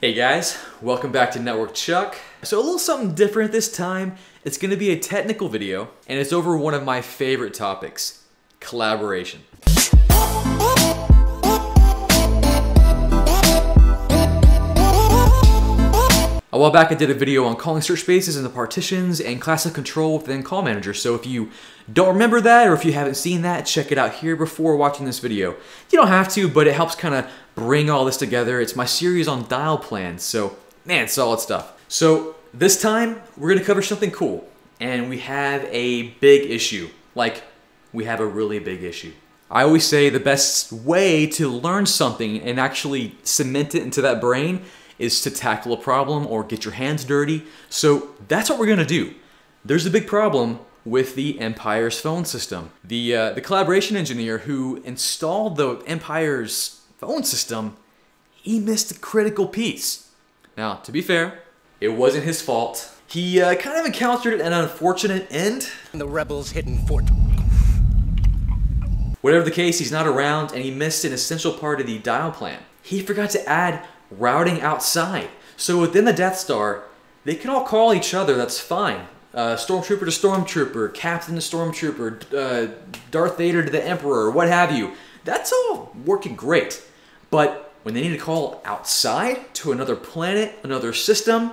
Hey guys, welcome back to Network Chuck. So a little something different this time. It's gonna be a technical video, and it's over one of my favorite topics, collaboration. While back I did a video on calling search spaces and the partitions and class of control within Call Manager, so if you don't remember that or if you haven't seen that, check it out here before watching this video. You don't have to, but it helps kind of bring all this together. It's my series on dial plans, so man, solid stuff. So this time, we're gonna cover something cool, and we have a big issue. Like, we have a really big issue. I always say the best way to learn something and actually cement it into that brain is to tackle a problem or get your hands dirty. So that's what we're gonna do. There's a big problem with the Empire's phone system. The, uh, the collaboration engineer who installed the Empire's phone system, he missed a critical piece. Now, to be fair, it wasn't his fault. He uh, kind of encountered an unfortunate end. The rebels' hidden fort. Whatever the case, he's not around and he missed an essential part of the dial plan. He forgot to add routing outside. So within the Death Star, they can all call each other, that's fine. Uh, Stormtrooper to Stormtrooper, Captain to Stormtrooper, uh, Darth Vader to the Emperor, what have you. That's all working great. But when they need to call outside to another planet, another system,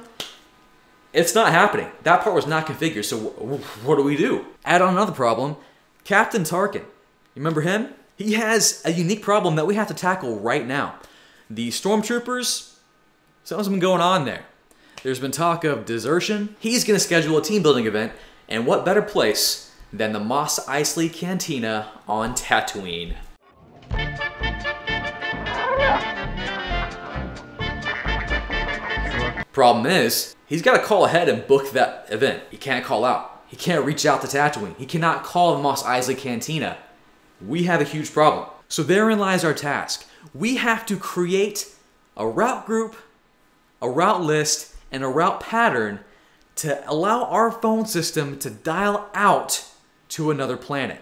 it's not happening. That part was not configured, so what do we do? Add on another problem, Captain Tarkin. You remember him? He has a unique problem that we have to tackle right now. The stormtroopers, something's been going on there. There's been talk of desertion. He's going to schedule a team building event, and what better place than the Mos Eisley Cantina on Tatooine? Problem is, he's got to call ahead and book that event. He can't call out. He can't reach out to Tatooine. He cannot call the Mos Eisley Cantina. We have a huge problem. So therein lies our task we have to create a route group, a route list, and a route pattern to allow our phone system to dial out to another planet.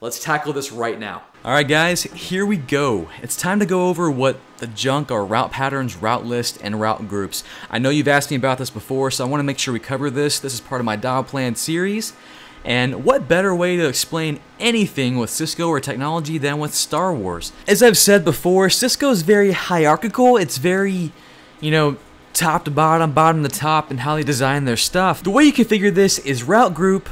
Let's tackle this right now. All right, guys, here we go. It's time to go over what the junk are route patterns, route list, and route groups. I know you've asked me about this before, so I want to make sure we cover this. This is part of my dial plan series. And what better way to explain anything with Cisco or technology than with Star Wars? As I've said before, Cisco is very hierarchical. It's very, you know, top to bottom, bottom to top, and how they design their stuff. The way you configure this is route group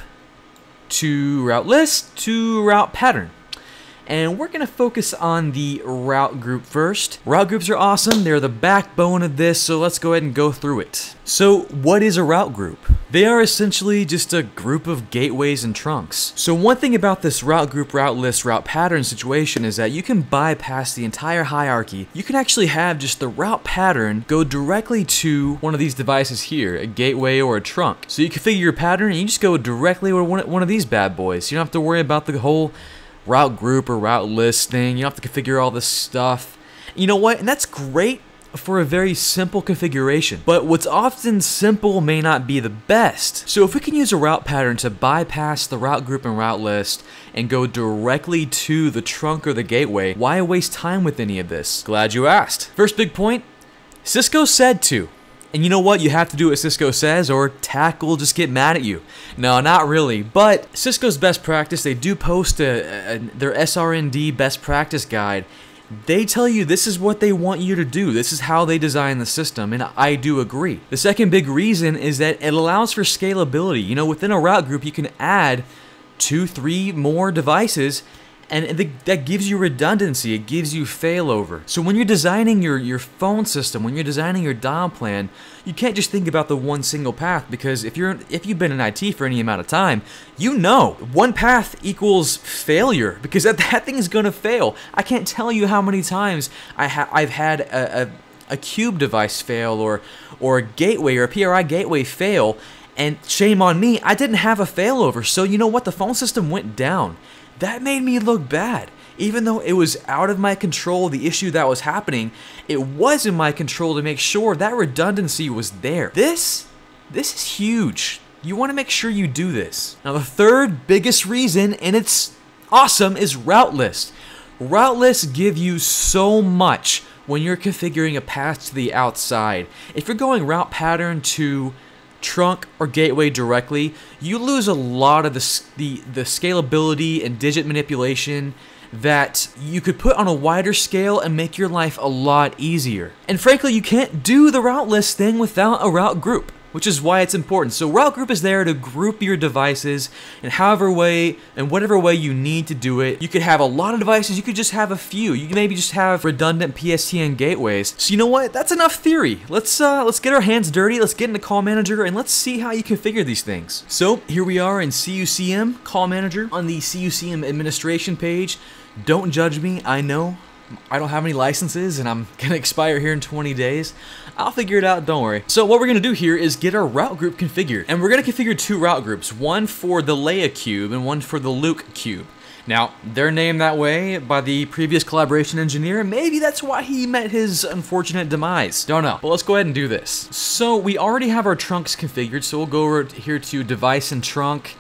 to route list to route pattern and we're to focus on the route group first. Route groups are awesome, they're the backbone of this, so let's go ahead and go through it. So what is a route group? They are essentially just a group of gateways and trunks. So one thing about this route group, route list, route pattern situation is that you can bypass the entire hierarchy. You can actually have just the route pattern go directly to one of these devices here, a gateway or a trunk. So you configure your pattern and you just go directly to one of these bad boys. You don't have to worry about the whole route group or route list thing. You don't have to configure all this stuff. You know what? And that's great for a very simple configuration. But what's often simple may not be the best. So if we can use a route pattern to bypass the route group and route list and go directly to the trunk or the gateway, why waste time with any of this? Glad you asked. First big point, Cisco said to. And you know what? You have to do what Cisco says, or TAC will just get mad at you. No, not really. But Cisco's best practice, they do post a, a, their SRND best practice guide. They tell you this is what they want you to do. This is how they design the system, and I do agree. The second big reason is that it allows for scalability. You know, within a route group, you can add two, three more devices and that gives you redundancy it gives you failover so when you're designing your your phone system when you're designing your dial plan you can't just think about the one single path because if you're if you've been in IT for any amount of time you know one path equals failure because that, that thing is gonna fail I can't tell you how many times I ha I've had a, a a cube device fail or or a gateway or a PRI gateway fail and shame on me, I didn't have a failover. So you know what? The phone system went down. That made me look bad. Even though it was out of my control, the issue that was happening, it was in my control to make sure that redundancy was there. This, this is huge. You want to make sure you do this. Now the third biggest reason, and it's awesome, is route list. Route lists give you so much when you're configuring a path to the outside. If you're going route pattern to trunk or gateway directly, you lose a lot of the, the, the scalability and digit manipulation that you could put on a wider scale and make your life a lot easier. And frankly, you can't do the route list thing without a route group which is why it's important. So route group is there to group your devices in however way and whatever way you need to do it. You could have a lot of devices, you could just have a few. You maybe just have redundant PSTN gateways. So you know what? That's enough theory. Let's uh, let's get our hands dirty, let's get into Call Manager and let's see how you configure these things. So here we are in CUCM Call Manager on the CUCM administration page. Don't judge me, I know I don't have any licenses and I'm gonna expire here in 20 days. I'll figure it out, don't worry. So what we're gonna do here is get our route group configured. And we're gonna configure two route groups, one for the Leia cube and one for the Luke cube. Now, they're named that way by the previous collaboration engineer. Maybe that's why he met his unfortunate demise. Don't know. But let's go ahead and do this. So we already have our trunks configured, so we'll go over here to device and trunk,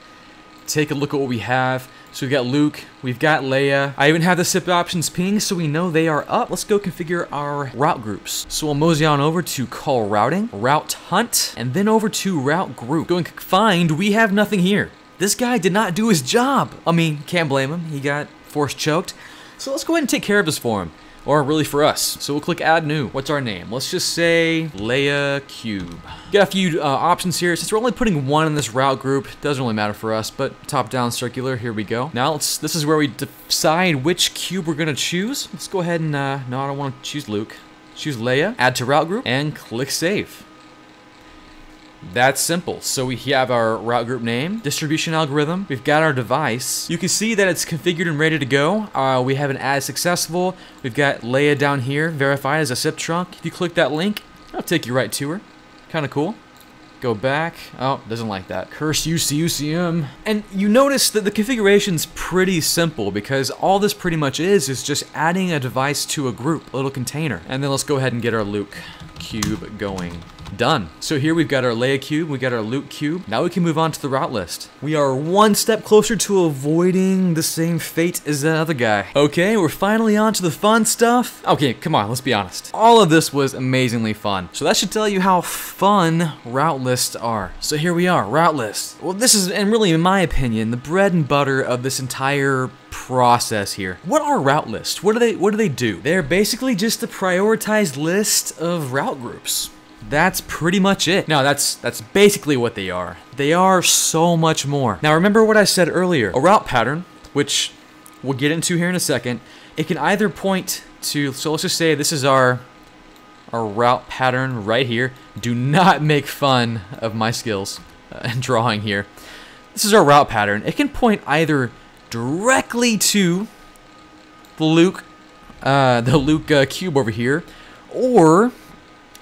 take a look at what we have. So we've got Luke, we've got Leia. I even have the SIP options ping, so we know they are up. Let's go configure our route groups. So we'll mosey on over to call routing, route hunt, and then over to route group. Going find, we have nothing here. This guy did not do his job. I mean, can't blame him. He got force choked. So let's go ahead and take care of this for him or really for us. So we'll click add new. What's our name? Let's just say Leia Cube. Got a few uh, options here. Since we're only putting one in this route group, doesn't really matter for us, but top down circular, here we go. Now let's, this is where we decide which cube we're gonna choose. Let's go ahead and, uh, no, I don't wanna choose Luke. Choose Leia, add to route group, and click save. That's simple. So we have our route group name, distribution algorithm, we've got our device. You can see that it's configured and ready to go. Uh, we have an add successful. We've got Leia down here, verified as a SIP trunk. If you click that link, it'll take you right to her. Kind of cool. Go back. Oh, doesn't like that. Curse you CUCM. And you notice that the configuration's pretty simple because all this pretty much is is just adding a device to a group, a little container. And then let's go ahead and get our Luke cube going. Done. So here we've got our Leia cube, we got our Luke cube. Now we can move on to the route list. We are one step closer to avoiding the same fate as that other guy. Okay, we're finally on to the fun stuff. Okay, come on, let's be honest. All of this was amazingly fun. So that should tell you how fun route lists are. So here we are, route list. Well, this is, and really in my opinion, the bread and butter of this entire process here. What are route lists? What do they what do they do? They're basically just a prioritized list of route groups that's pretty much it. Now that's that's basically what they are. They are so much more. Now remember what I said earlier. A route pattern, which we'll get into here in a second, it can either point to, so let's just say this is our, our route pattern right here. Do not make fun of my skills and drawing here. This is our route pattern. It can point either directly to the Luke, uh, the Luke uh, cube over here, or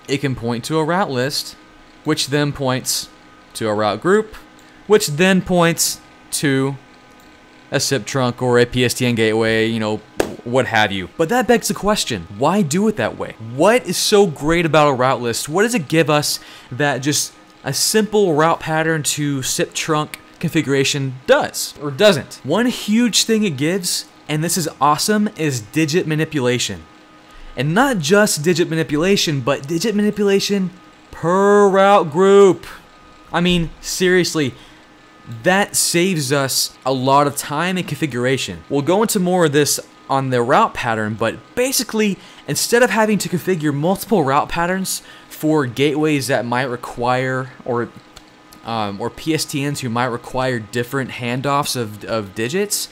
it can point to a route list, which then points to a route group, which then points to a SIP trunk or a PSTN gateway, you know, what have you. But that begs the question, why do it that way? What is so great about a route list? What does it give us that just a simple route pattern to SIP trunk configuration does or doesn't? One huge thing it gives, and this is awesome, is digit manipulation. And not just digit manipulation, but digit manipulation per route group. I mean, seriously, that saves us a lot of time and configuration. We'll go into more of this on the route pattern, but basically, instead of having to configure multiple route patterns for gateways that might require or um, or PSTNs who might require different handoffs of, of digits,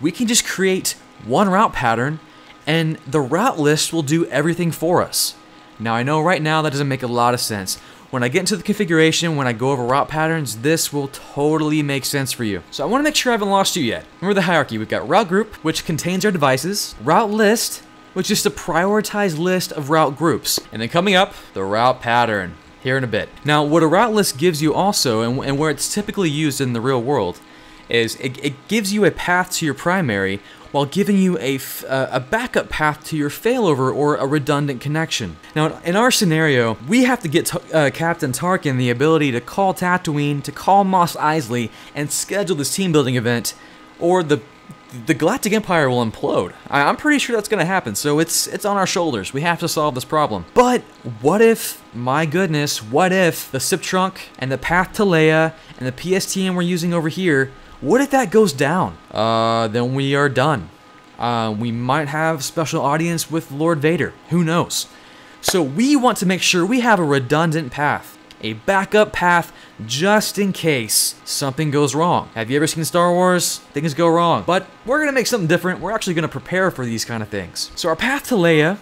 we can just create one route pattern and the route list will do everything for us. Now I know right now that doesn't make a lot of sense. When I get into the configuration, when I go over route patterns, this will totally make sense for you. So I want to make sure I haven't lost you yet. Remember the hierarchy. We've got route group, which contains our devices, route list, which is a prioritized list of route groups. And then coming up, the route pattern, here in a bit. Now, what a route list gives you also, and, and where it's typically used in the real world, is it, it gives you a path to your primary while giving you a, uh, a backup path to your failover or a redundant connection. Now, in our scenario, we have to get uh, Captain Tarkin the ability to call Tatooine, to call Mos Eisley, and schedule this team building event, or the the Galactic Empire will implode. I, I'm pretty sure that's going to happen. So it's it's on our shoulders. We have to solve this problem. But what if, my goodness, what if the SIP trunk and the path to Leia and the PSTN we're using over here, what if that goes down? Uh, then we are done. Uh, we might have special audience with Lord Vader. Who knows? So we want to make sure we have a redundant path, a backup path just in case something goes wrong. Have you ever seen Star Wars? Things go wrong. But we're gonna make something different. We're actually gonna prepare for these kind of things. So our path to Leia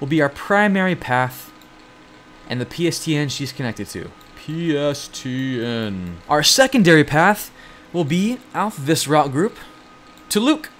will be our primary path and the PSTN she's connected to. PSTN. Our secondary path will be out this route group to Luke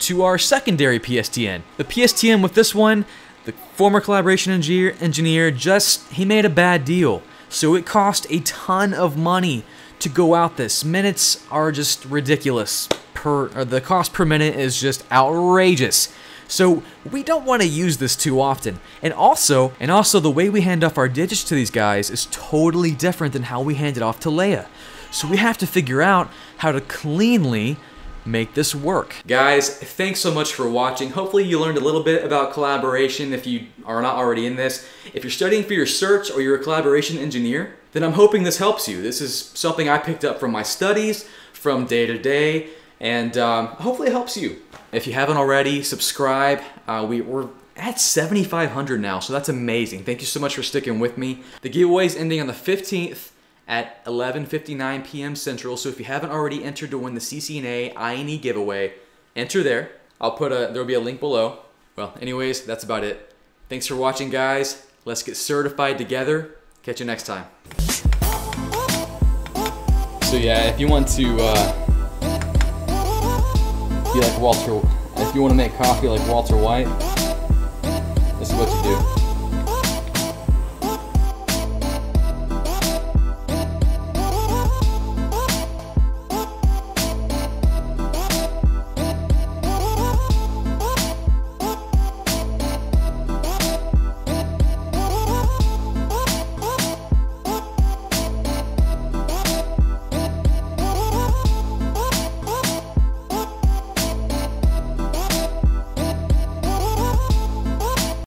to our secondary PSTN. The PSTN with this one, the former collaboration engineer, engineer just, he made a bad deal. So it cost a ton of money to go out this. Minutes are just ridiculous. Per, uh, the cost per minute is just outrageous. So we don't want to use this too often. And also, and also the way we hand off our digits to these guys is totally different than how we hand it off to Leia. So we have to figure out how to cleanly make this work. Guys, thanks so much for watching. Hopefully you learned a little bit about collaboration if you are not already in this. If you're studying for your certs or you're a collaboration engineer, then I'm hoping this helps you. This is something I picked up from my studies, from day to day, and um, hopefully it helps you. If you haven't already, subscribe. Uh, we, we're at 7,500 now, so that's amazing. Thank you so much for sticking with me. The giveaway is ending on the 15th at 11:59 p.m. Central. So if you haven't already entered to win the CCNA INE giveaway, enter there. I'll put a there'll be a link below. Well, anyways, that's about it. Thanks for watching, guys. Let's get certified together. Catch you next time. So yeah, if you want to uh, be like Walter, if you want to make coffee like Walter White, this is what you do.